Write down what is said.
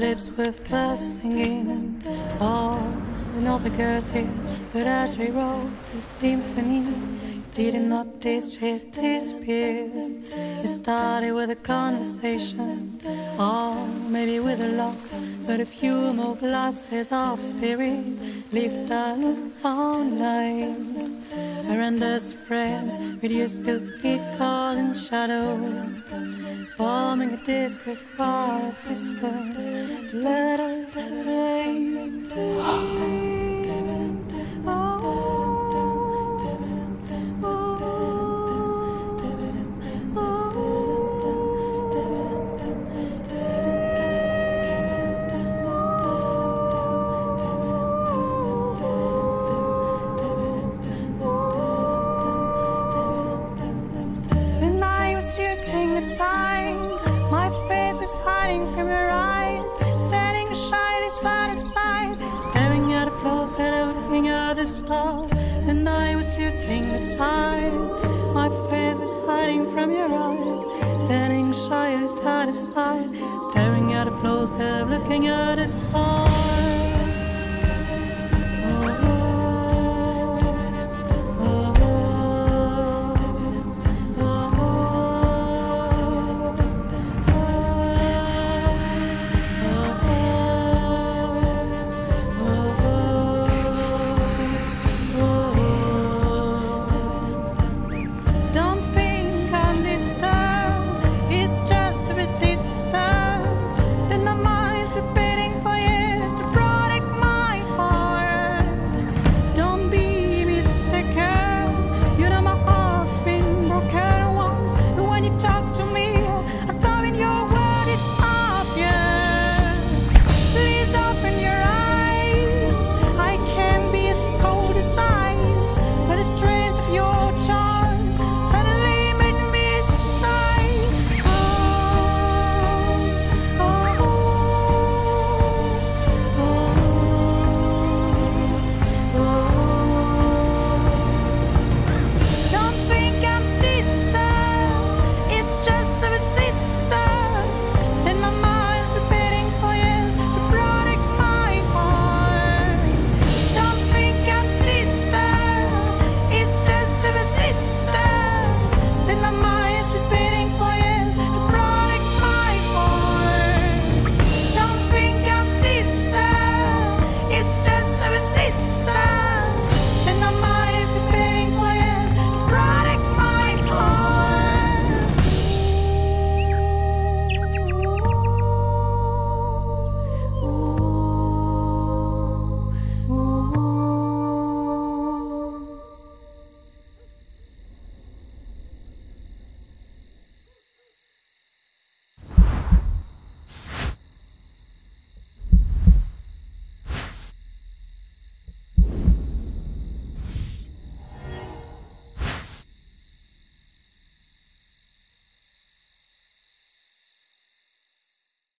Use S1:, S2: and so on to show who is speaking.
S1: lips were first singing. Oh, and all the girls' ears. But as we wrote the symphony, did not taste this shit disappear? It started with a conversation, or maybe with a lock. But a few more glasses of spirit lift up all night. Horrendous friends, we used to be calling shadows, forming a discreet choir of whispers to let us play. Hiding from your eyes, standing shyly side to side, staring at the floor of looking at the stars. When I was shooting the time, my face was hiding from your eyes, standing shyly side to side, staring at the floor of looking at the stars. when you talk.